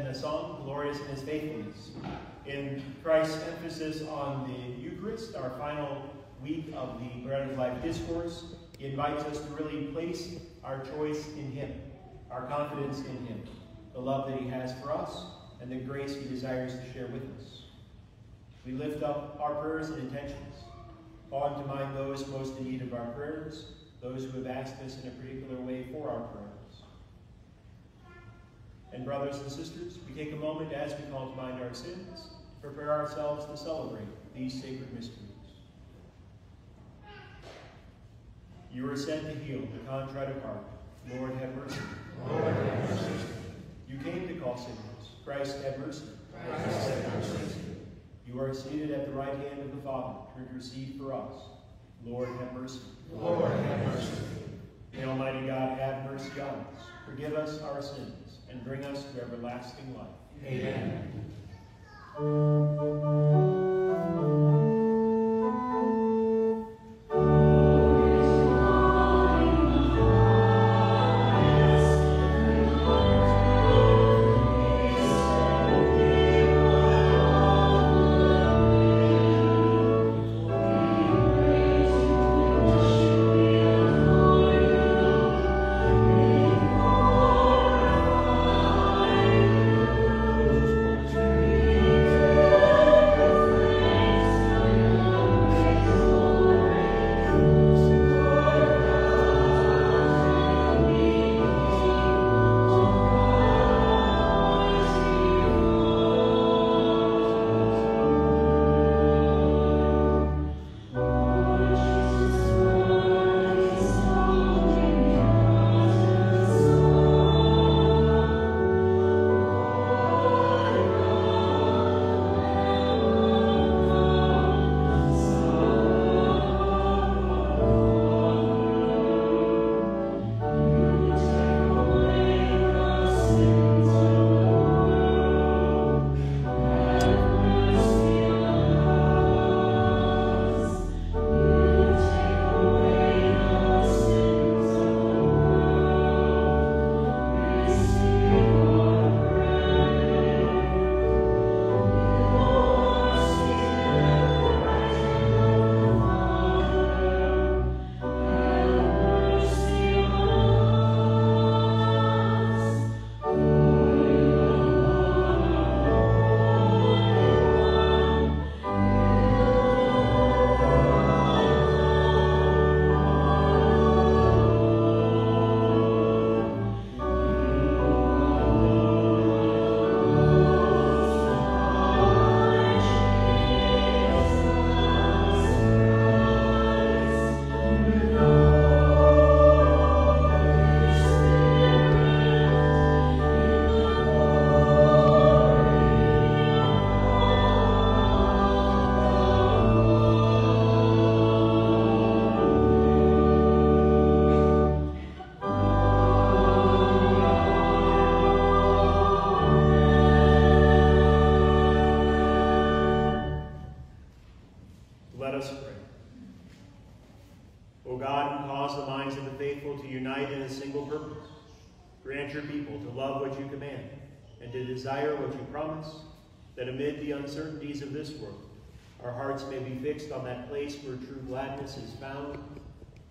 in the song, glorious in his faithfulness. In Christ's emphasis on the Eucharist, our final week of the Bread of Life Discourse, he invites us to really place our choice in him, our confidence in him, the love that he has for us, and the grace he desires to share with us. We lift up our prayers and intentions, calling to mind those most in need of our prayers, those who have asked us in a particular way for our prayers. And brothers and sisters, we take a moment as we call to mind our sins, to prepare ourselves to celebrate these sacred mysteries. You were sent to heal the contrite of heart. Lord, have mercy. Lord, have mercy. You came to call sinners. Christ, have mercy. Christ, have mercy. You are seated at the right hand of the Father to intercede for us. Lord, have mercy. Lord, have mercy. May Almighty God have mercy on us, forgive us our sins, and bring us to everlasting life. Amen. Uncertainties of this world, our hearts may be fixed on that place where true gladness is found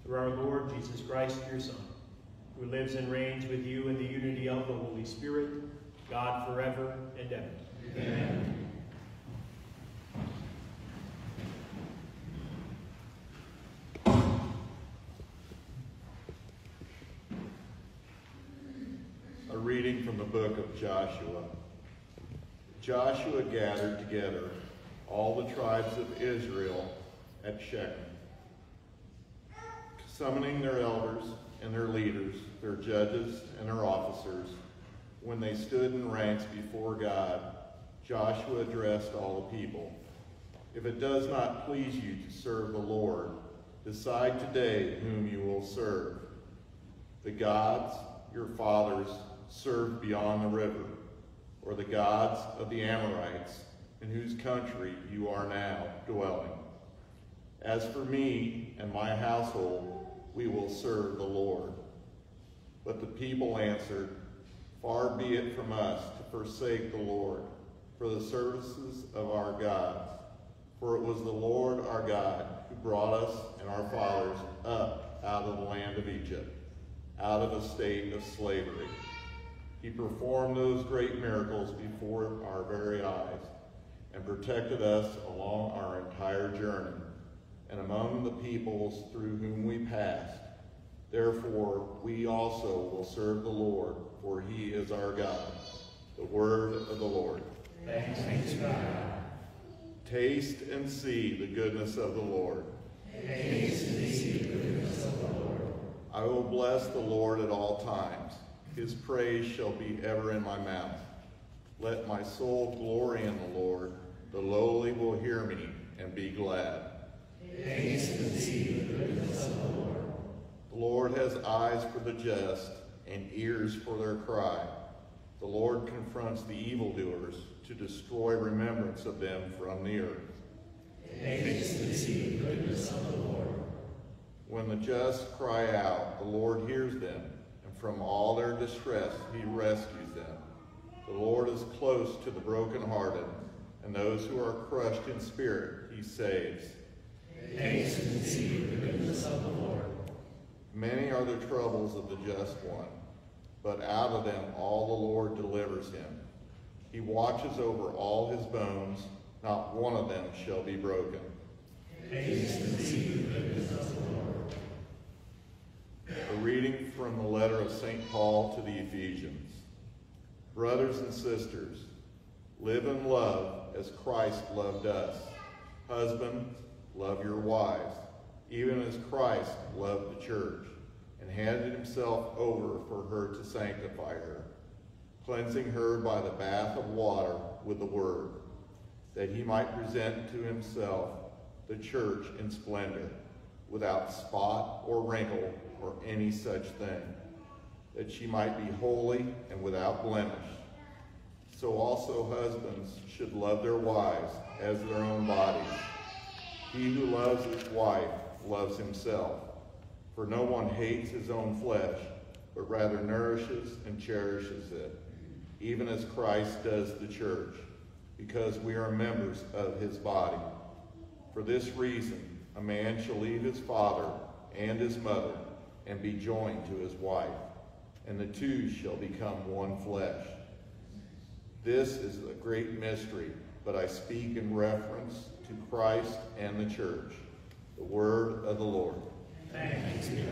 through our Lord Jesus Christ, your Son, who lives and reigns with you in the unity of the Holy Spirit, God forever and ever. Amen. A reading from the book of Joshua. Joshua gathered together all the tribes of Israel at Shechem, summoning their elders and their leaders, their judges and their officers. When they stood in ranks before God, Joshua addressed all the people. If it does not please you to serve the Lord, decide today whom you will serve. The gods your fathers served beyond the river, or the gods of the Amorites, in whose country you are now dwelling. As for me and my household, we will serve the Lord. But the people answered, Far be it from us to forsake the Lord for the services of our gods. For it was the Lord our God who brought us and our fathers up out of the land of Egypt, out of a state of slavery. He performed those great miracles before our very eyes and protected us along our entire journey and among the peoples through whom we passed. Therefore, we also will serve the Lord, for he is our God. The word of the Lord. Thanks be to God. Taste and see the goodness of the Lord. Taste and see the goodness of the Lord. I will bless the Lord at all times. His praise shall be ever in my mouth. Let my soul glory in the Lord. The lowly will hear me and be glad. And see the goodness of the Lord. The Lord has eyes for the just and ears for their cry. The Lord confronts the evildoers to destroy remembrance of them from the earth. And see the goodness of the Lord. When the just cry out, the Lord hears them, from all their distress he rescues them. The Lord is close to the brokenhearted, and those who are crushed in spirit he saves. Taste and see the goodness of the Lord. Many are the troubles of the just one, but out of them all the Lord delivers him. He watches over all his bones, not one of them shall be broken. Taste and see the goodness of the Lord. A reading from the letter of St. Paul to the Ephesians. Brothers and sisters, live in love as Christ loved us. Husbands, love your wives, even as Christ loved the church and handed himself over for her to sanctify her, cleansing her by the bath of water with the word, that he might present to himself the church in splendor, without spot or wrinkle or any such thing, that she might be holy and without blemish. So also husbands should love their wives as their own bodies. He who loves his wife loves himself. For no one hates his own flesh, but rather nourishes and cherishes it, even as Christ does the church, because we are members of his body. For this reason, a man shall leave his father and his mother and be joined to his wife, and the two shall become one flesh. This is a great mystery, but I speak in reference to Christ and the church. The word of the Lord. Thanks be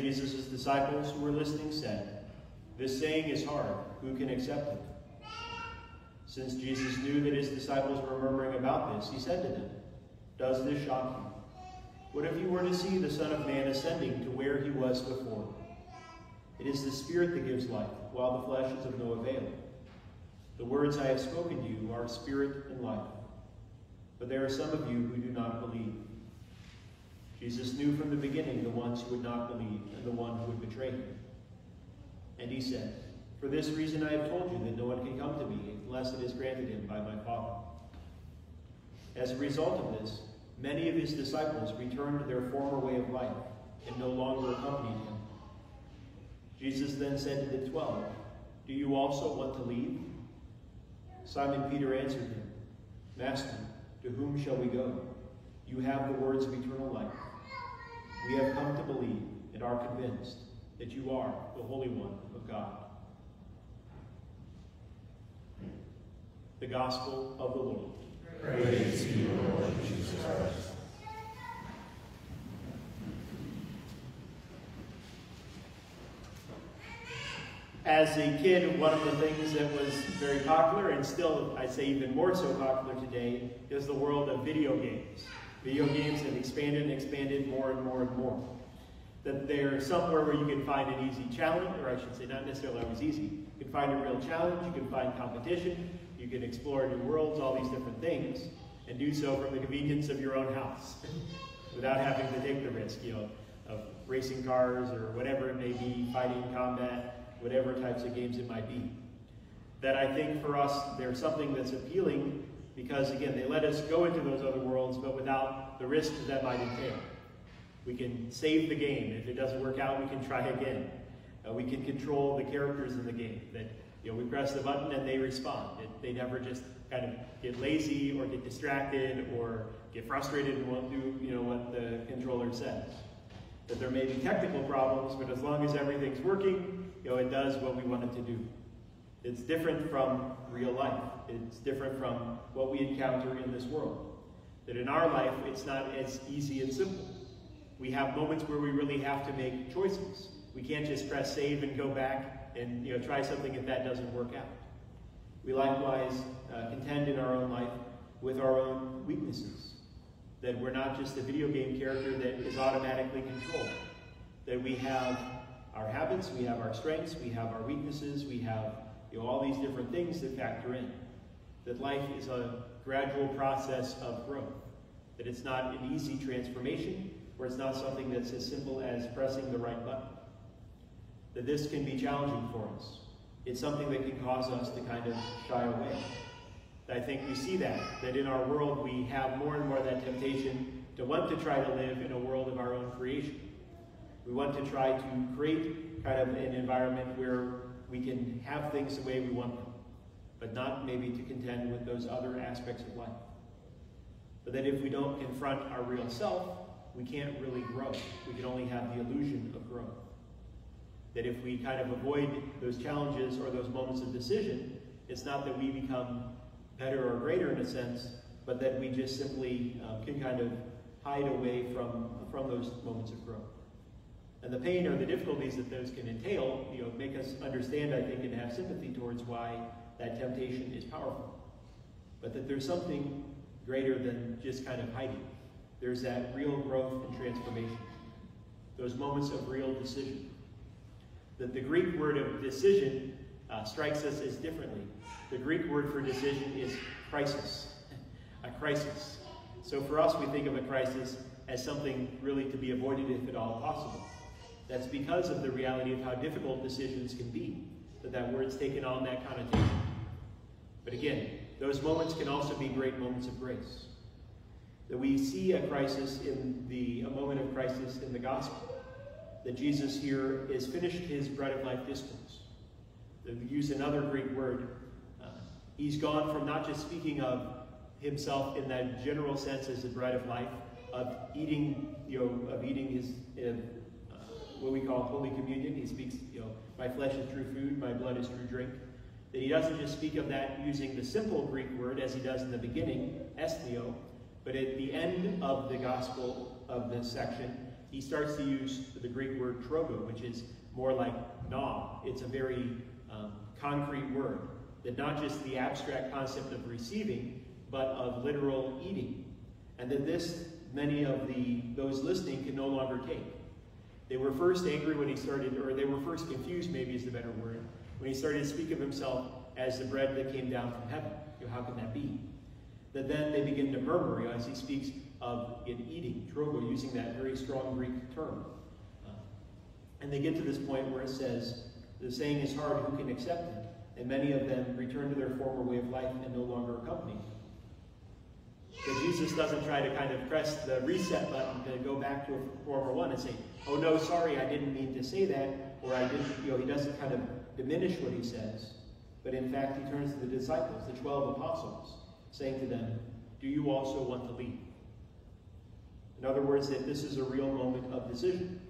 Jesus' disciples who were listening said, This saying is hard. Who can accept it? Since Jesus knew that his disciples were murmuring about this, he said to them, Does this shock you? What if you were to see the Son of Man ascending to where he was before? It is the Spirit that gives life, while the flesh is of no avail. The words I have spoken to you are spirit and life. But there are some of you who do not believe. Jesus knew from the beginning the ones who would not believe and the one who would betray him. And he said, For this reason I have told you that no one can come to me unless it is granted him by my Father. As a result of this, many of his disciples returned to their former way of life and no longer accompanied him. Jesus then said to the twelve, Do you also want to leave? Simon Peter answered him, Master, to whom shall we go? You have the words of eternal life. We have come to believe and are convinced that you are the Holy One of God. The Gospel of the Lord. Praise to you, Lord Jesus Christ. As a kid, one of the things that was very popular, and still I'd say even more so popular today, is the world of video games. Video games have expanded and expanded more and more and more. That they're somewhere where you can find an easy challenge, or I should say not necessarily always easy. You can find a real challenge, you can find competition, you can explore new worlds, all these different things, and do so from the convenience of your own house without having to take the risk, you know, of racing cars or whatever it may be, fighting, combat, whatever types of games it might be. That I think for us, there's something that's appealing because, again, they let us go into those other worlds, but without the risk that that might entail. We can save the game. If it doesn't work out, we can try again. Uh, we can control the characters in the game. That you know, we press the button and they respond. It, they never just kind of get lazy or get distracted or get frustrated and won't do you know what the controller says. That there may be technical problems, but as long as everything's working, you know, it does what we want it to do. It's different from real life. It's different from what we encounter in this world. That in our life, it's not as easy and simple. We have moments where we really have to make choices. We can't just press save and go back and you know try something if that doesn't work out. We likewise uh, contend in our own life with our own weaknesses. That we're not just a video game character that is automatically controlled. That we have our habits, we have our strengths, we have our weaknesses, we have you know, all these different things that factor in. That life is a gradual process of growth. That it's not an easy transformation, or it's not something that's as simple as pressing the right button. That this can be challenging for us. It's something that can cause us to kind of shy away. I think we see that, that in our world we have more and more that temptation to want to try to live in a world of our own creation. We want to try to create kind of an environment where we can have things the way we want them, but not maybe to contend with those other aspects of life. But that if we don't confront our real self, we can't really grow. We can only have the illusion of growth. That if we kind of avoid those challenges or those moments of decision, it's not that we become better or greater in a sense, but that we just simply uh, can kind of hide away from, from those moments of growth. And the pain or the difficulties that those can entail, you know, make us understand, I think, and have sympathy towards why that temptation is powerful. But that there's something greater than just kind of hiding. There's that real growth and transformation. Those moments of real decision. That the Greek word of decision uh, strikes us as differently. The Greek word for decision is crisis, a crisis. So for us, we think of a crisis as something really to be avoided if at all possible. That's because of the reality of how difficult decisions can be, that that word's taken on that connotation. But again, those moments can also be great moments of grace. That we see a crisis in the, a moment of crisis in the gospel. That Jesus here is finished his bread of life discourse. To use another Greek word, uh, he's gone from not just speaking of himself in that general sense as the bread of life, of eating, you know, of eating his, uh, what we call Holy Communion. He speaks, you know, my flesh is true food, my blood is true drink. That he doesn't just speak of that using the simple Greek word as he does in the beginning, esthio, but at the end of the gospel of this section, he starts to use the Greek word trogo, which is more like gnaw. It's a very um, concrete word, that not just the abstract concept of receiving, but of literal eating. And that this, many of the those listening can no longer take. They were first angry when he started, or they were first confused, maybe is the better word, when he started to speak of himself as the bread that came down from heaven. You know, how can that be? That then they begin to murmur you know, as he speaks of in eating, trogo, using that very strong Greek term. Uh, and they get to this point where it says, the saying is hard, who can accept it? and many of them return to their former way of life and no longer accompany. That Jesus doesn't try to kind of press the reset button to go back to a former one and say, oh no, sorry, I didn't mean to say that, or I didn't, you know, he doesn't kind of diminish what he says, but in fact he turns to the disciples, the 12 apostles, saying to them, do you also want to leave? In other words, that this is a real moment of decision.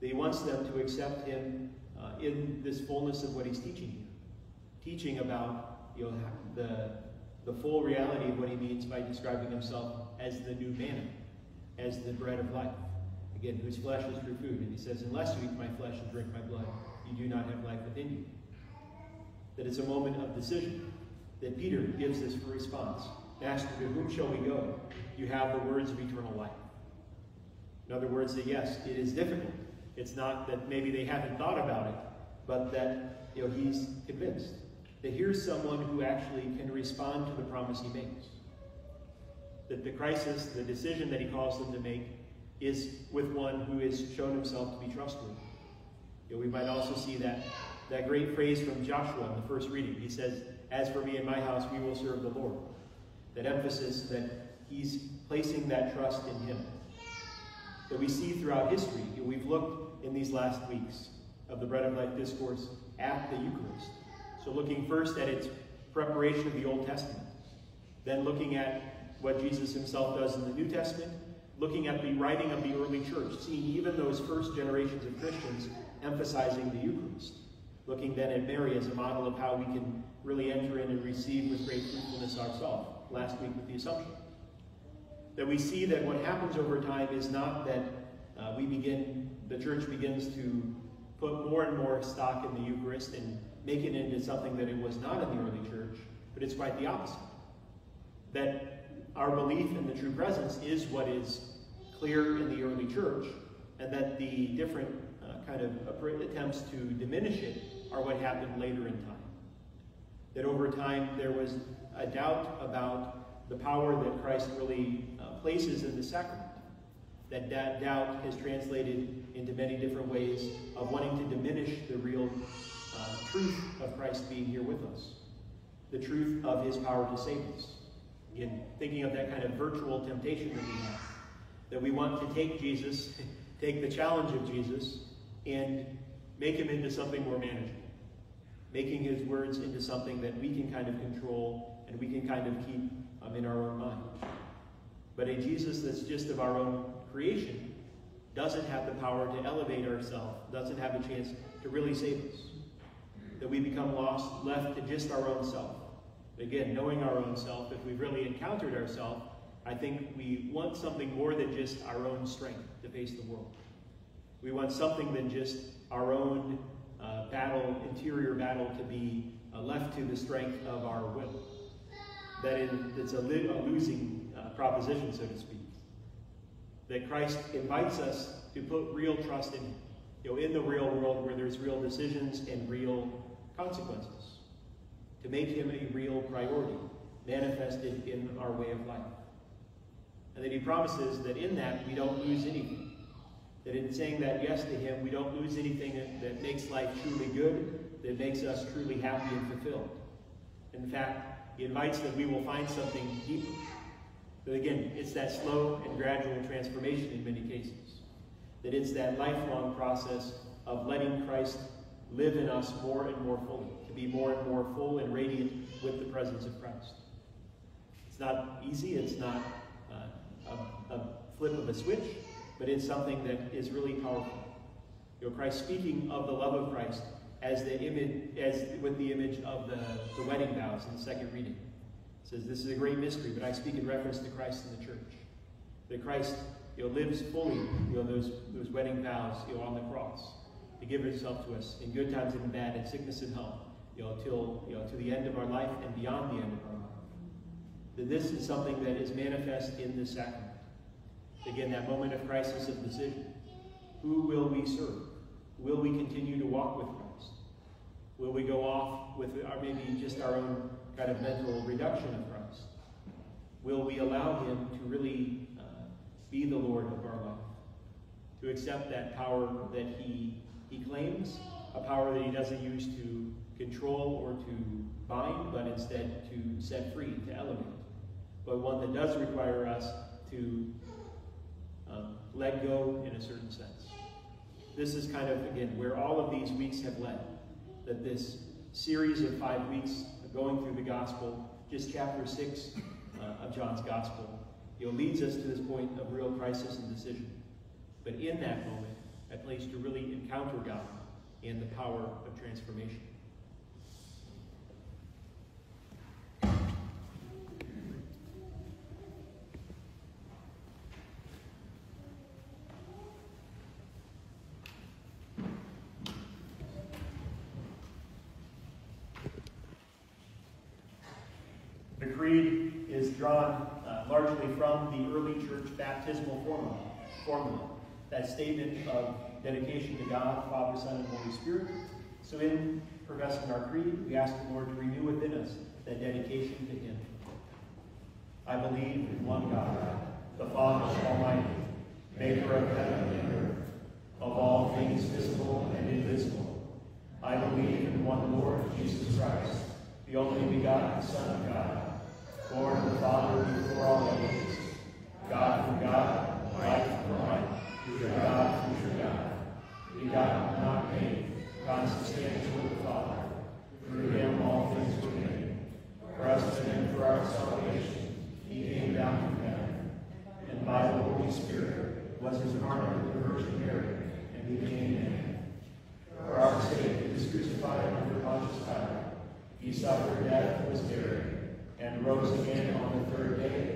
That he wants them to accept him uh, in this fullness of what he's teaching you. Teaching about you know, the, the full reality of what he means by describing himself as the new manna, as the bread of life. Again, whose flesh is true food. And he says, unless you eat my flesh and drink my blood, you do not have life within you. That it's a moment of decision. That Peter gives this response. Master, to whom shall we go? You have the words of eternal life. In other words, that yes, it is difficult. It's not that maybe they haven't thought about it, but that you know he's convinced that here's someone who actually can respond to the promise he makes. That the crisis, the decision that he calls them to make, is with one who has shown himself to be trustworthy. You know, we might also see that, that great phrase from Joshua in the first reading. He says, As for me and my house, we will serve the Lord. That emphasis that he's placing that trust in him. That we see throughout history. You know, we've looked in these last weeks of the Bread of Life Discourse at the Eucharist. So looking first at its preparation of the Old Testament, then looking at what Jesus himself does in the New Testament, looking at the writing of the early church, seeing even those first generations of Christians emphasizing the Eucharist, looking then at Mary as a model of how we can really enter in and receive with great fruitfulness ourselves, last week with the Assumption. That we see that what happens over time is not that uh, we begin, the church begins to put more and more stock in the Eucharist and make it into something that it was not in the early church, but it's quite the opposite. That our belief in the true presence is what is clear in the early church, and that the different kind of attempts to diminish it are what happened later in time. That over time there was a doubt about the power that Christ really uh, places in the sacrament. That that doubt has translated into many different ways of wanting to diminish the real uh, truth of Christ being here with us, the truth of his power to save us in thinking of that kind of virtual temptation that we have. That we want to take Jesus, take the challenge of Jesus, and make him into something more manageable. Making his words into something that we can kind of control and we can kind of keep um, in our own mind. But a Jesus that's just of our own creation doesn't have the power to elevate ourselves, doesn't have a chance to really save us. That we become lost, left to just our own self. Again, knowing our own self, if we've really encountered ourselves, I think we want something more than just our own strength to face the world. We want something than just our own uh, battle, interior battle, to be uh, left to the strength of our will. That is, it's a, a losing uh, proposition, so to speak. That Christ invites us to put real trust in Him, you know, in the real world where there's real decisions and real consequences to make him a real priority, manifested in our way of life. And that he promises that in that we don't lose anything. That in saying that yes to him, we don't lose anything that, that makes life truly good, that makes us truly happy and fulfilled. In fact, he invites that we will find something deeper. But again, it's that slow and gradual transformation in many cases. That it's that lifelong process of letting Christ live in us more and more fully to be more and more full and radiant with the presence of Christ. It's not easy, it's not uh, a, a, flip of a switch, but it's something that is really powerful. You know, Christ speaking of the love of Christ as the image, as with the image of the, the wedding vows in the second reading. It says, This is a great mystery, but I speak in reference to Christ and the church. That Christ you know, lives fully you know, those, those wedding vows you know, on the cross to give himself to us in good times and in bad, in sickness and health you know, till, you know, to the end of our life and beyond the end of our life. That this is something that is manifest in this sacrament. Again, that moment of crisis of decision. Who will we serve? Will we continue to walk with Christ? Will we go off with our, maybe just our own kind of mental reduction of Christ? Will we allow him to really uh, be the Lord of our life? To accept that power that he, he claims, a power that he doesn't use to control or to bind, but instead to set free, to elevate. But one that does require us to let go in a certain sense. This is kind of, again, where all of these weeks have led. That this series of five weeks of going through the gospel, just chapter six uh, of John's gospel, you know, leads us to this point of real crisis and decision. But in that moment, a place to really encounter God and the power of transformation. The creed is drawn uh, largely from the early church baptismal formula, formula, that statement of dedication to God, Father, Son, and Holy Spirit. So in professing our creed, we ask the Lord to renew within us that dedication to Him. I believe in one God, the Father Almighty, maker of heaven and earth, of all things visible and invisible. I believe in one Lord, Jesus Christ, the only begotten Son of God, born of the Father before all ages, God from God, light from light, true God true God, begotten, not made, consubstantial with the Father. Through him all things were made. For us and for our salvation, he came down from heaven, and by the Holy Spirit was incarnate with the Virgin Mary, and became man. For our sake he was crucified under Pontius Pilate. He suffered death, was buried, and rose again on the third day,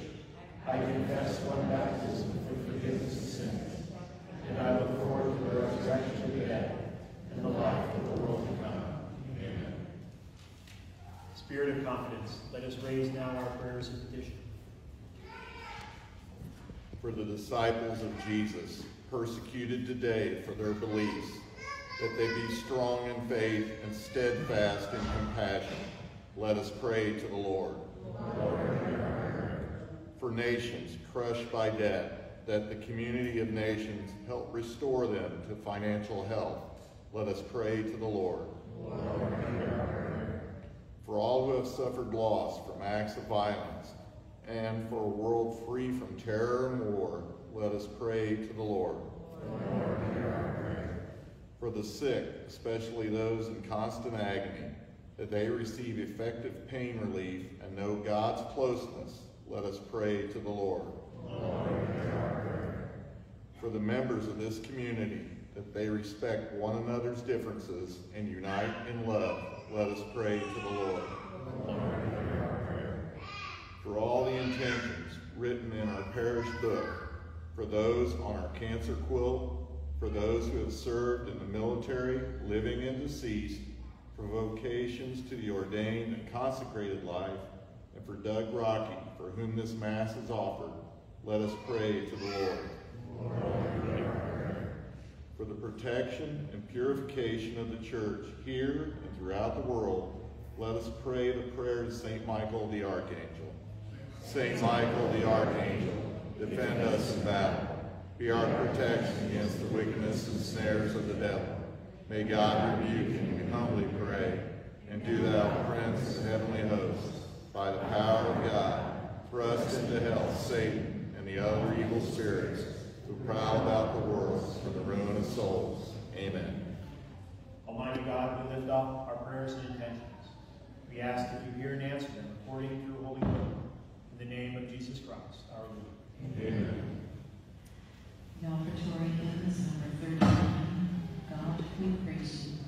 I confess one baptism for forgiveness of sins, and I look forward to the resurrection of the dead and the life of the world to come. Amen. Spirit of confidence, let us raise now our prayers and petition. For the disciples of Jesus, persecuted today for their beliefs, that they be strong in faith and steadfast in compassion, let us pray to the Lord. For nations crushed by debt, that the community of nations help restore them to financial health, let us pray to the Lord. For all who have suffered loss from acts of violence, and for a world free from terror and war, let us pray to the Lord. For the sick, especially those in constant agony, that they receive effective pain relief and know God's closeness, let us pray to the Lord. For the members of this community, that they respect one another's differences and unite in love, let us pray to the Lord. For all the intentions written in our parish book, for those on our cancer quilt, for those who have served in the military, living and deceased, for vocations to the ordained and consecrated life, and for Doug Rocky, for whom this Mass is offered, let us pray to the Lord. For the protection and purification of the church here and throughout the world, let us pray the prayer to St. Michael the Archangel. St. Michael the Archangel, defend us in battle. Be our protection against the wickedness and snares of the devil. May God rebuke him, we humbly pray. And do thou, Prince of heavenly hosts, by the power of God, thrust into hell Satan and the other evil spirits who prowl about the world for the ruin of souls. Amen. Almighty God, we lift up our prayers and intentions. We ask that you hear and answer them according to your holy will. In the name of Jesus Christ, our Lord. Amen. The offertory hymn is number 39. God, we praise you.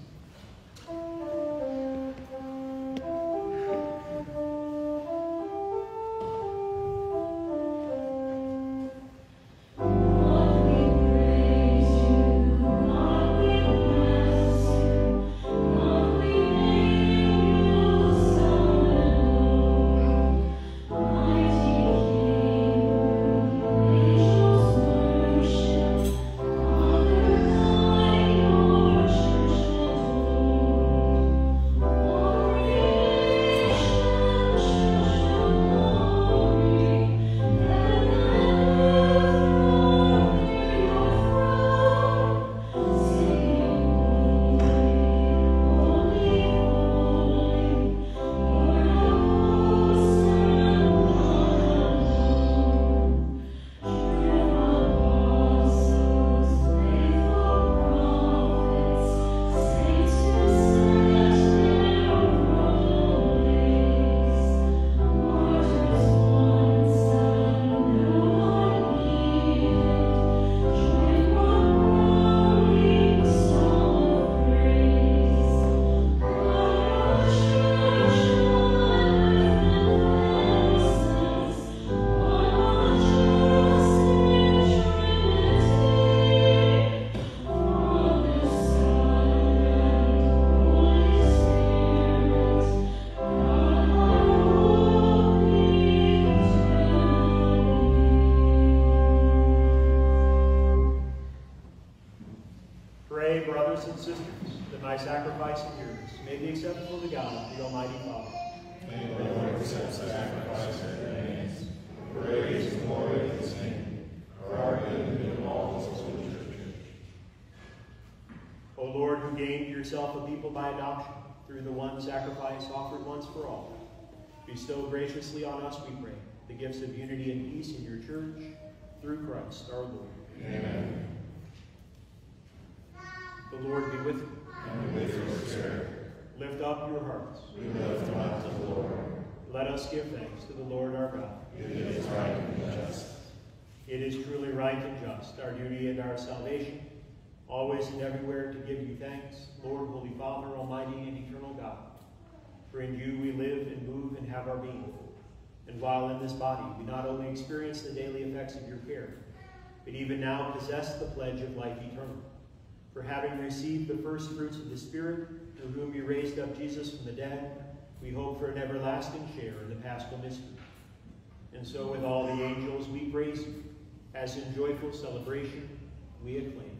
Bestow graciously on us, we pray, the gifts of unity and peace in your church, through Christ our Lord. Amen. The Lord be with you. And with your spirit, Lift up your hearts. we lift them up to the Lord. Let us give thanks to the Lord our God. It is right and just. It is truly right and just, our duty and our salvation, always and everywhere to give you thanks, Lord, Holy Father, Almighty and eternal. For in you we live and move and have our being. And while in this body, we not only experience the daily effects of your care, but even now possess the pledge of life eternal. For having received the first fruits of the Spirit, through whom you raised up Jesus from the dead, we hope for an everlasting share in the paschal mystery. And so with all the angels we praise you, as in joyful celebration we acclaim.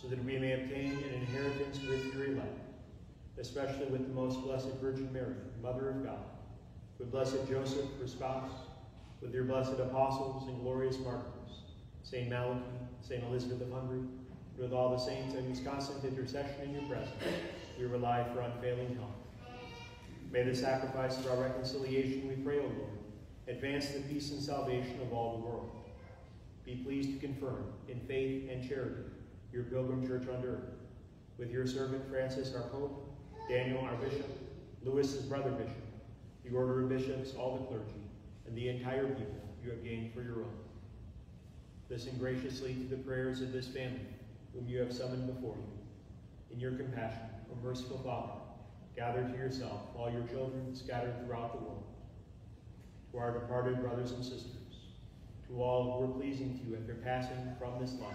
so that we may obtain an inheritance with your elect, especially with the most blessed Virgin Mary, Mother of God, with blessed Joseph, her spouse, with your blessed apostles and glorious martyrs, St. Malachy, St. Elizabeth of Hungary, and with all the saints and whose constant intercession in your presence, we rely for unfailing help. May the sacrifice of our reconciliation, we pray, O Lord, advance the peace and salvation of all the world. Be pleased to confirm in faith and charity your pilgrim church on earth, with your servant Francis, our Pope, Daniel, our Bishop, Louis, his brother Bishop, the order of bishops, all the clergy, and the entire people you have gained for your own. Listen graciously to the prayers of this family, whom you have summoned before you. In your compassion, O merciful Father, gather to yourself all your children scattered throughout the world. To our departed brothers and sisters, to all who were pleasing to you at their passing from this life,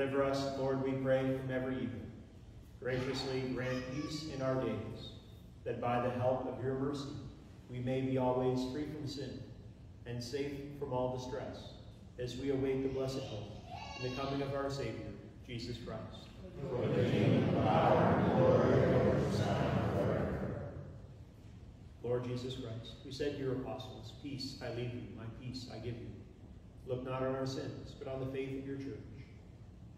Deliver us, Lord, we pray, from every evil. Graciously grant peace in our days, that by the help of your mercy we may be always free from sin and safe from all distress, as we await the blessed hope and the coming of our Savior, Jesus Christ. For the kingdom, power, and glory forever. Lord Jesus Christ, who said to your apostles, Peace I leave you, my peace I give you. Look not on our sins, but on the faith of your church.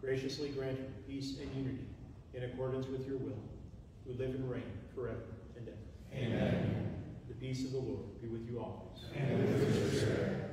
Graciously grant her peace and unity in accordance with your will, who live and reign forever and ever. Amen. The peace of the Lord be with you always. And with your spirit.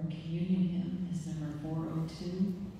Communion hymn is number 402,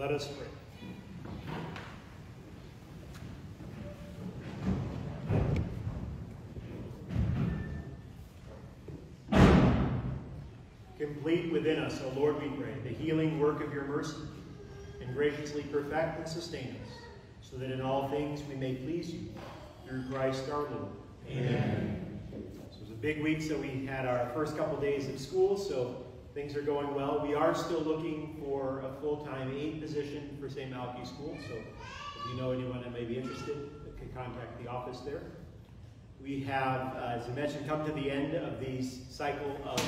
Let us pray. Complete within us, O Lord, we pray, the healing work of your mercy, and graciously perfect and sustain us, so that in all things we may please you, through Christ our Lord. Amen. So it was a big week, so we had our first couple days of school, so things are going well. We are still looking for a full-time aide position for St. Malachy School, so if you know anyone that may be interested, you can contact the office there. We have, uh, as I mentioned, come to the end of these cycle of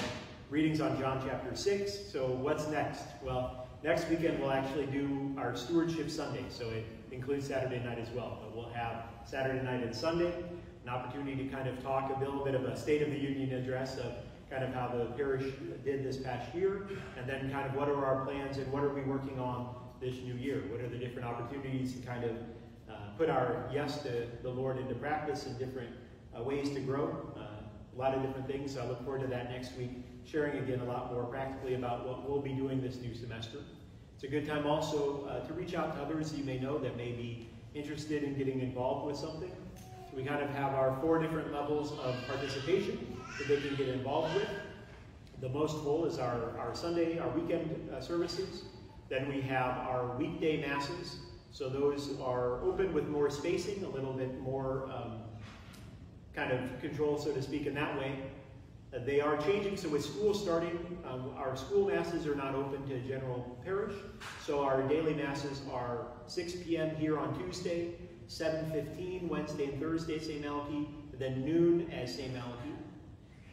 readings on John chapter 6. So what's next? Well, next weekend we'll actually do our Stewardship Sunday, so it includes Saturday night as well. But we'll have Saturday night and Sunday, an opportunity to kind of talk a little bit of a State of the Union address of kind of how the parish did this past year, and then kind of what are our plans and what are we working on this new year? What are the different opportunities to kind of uh, put our yes to the Lord into practice in different uh, ways to grow? Uh, a lot of different things. So I look forward to that next week, sharing again a lot more practically about what we'll be doing this new semester. It's a good time also uh, to reach out to others you may know that may be interested in getting involved with something. So we kind of have our four different levels of participation that they can get involved with. The most full is our, our Sunday, our weekend uh, services. Then we have our weekday masses. So those are open with more spacing, a little bit more um, kind of control, so to speak, in that way. Uh, they are changing, so with school starting, um, our school masses are not open to general parish. So our daily masses are 6 p.m. here on Tuesday, 7.15 Wednesday and Thursday at St. Malachy, then noon at St. Malachy.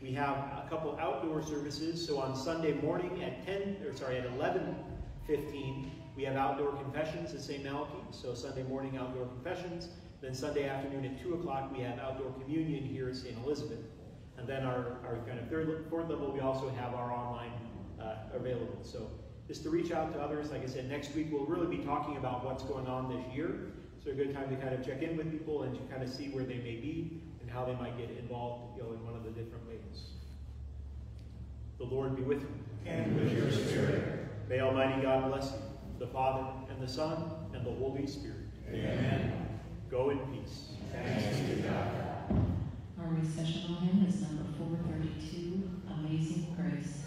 We have a couple outdoor services, so on Sunday morning at 10, or sorry, at 11.15, we have outdoor confessions at St. Malachy. So Sunday morning, outdoor confessions. Then Sunday afternoon at 2 o'clock, we have outdoor communion here at St. Elizabeth. And then our, our kind of third, fourth level, we also have our online uh, available. So just to reach out to others, like I said, next week we'll really be talking about what's going on this year. So a good time to kind of check in with people and to kind of see where they may be and how they might get involved, you know, in one of the different ways. The Lord be with you. And with your spirit. May Almighty God bless you, the Father, and the Son, and the Holy Spirit. Amen. Go in peace. Thanks be to God. Our recessional hymn is number 432, Amazing Grace.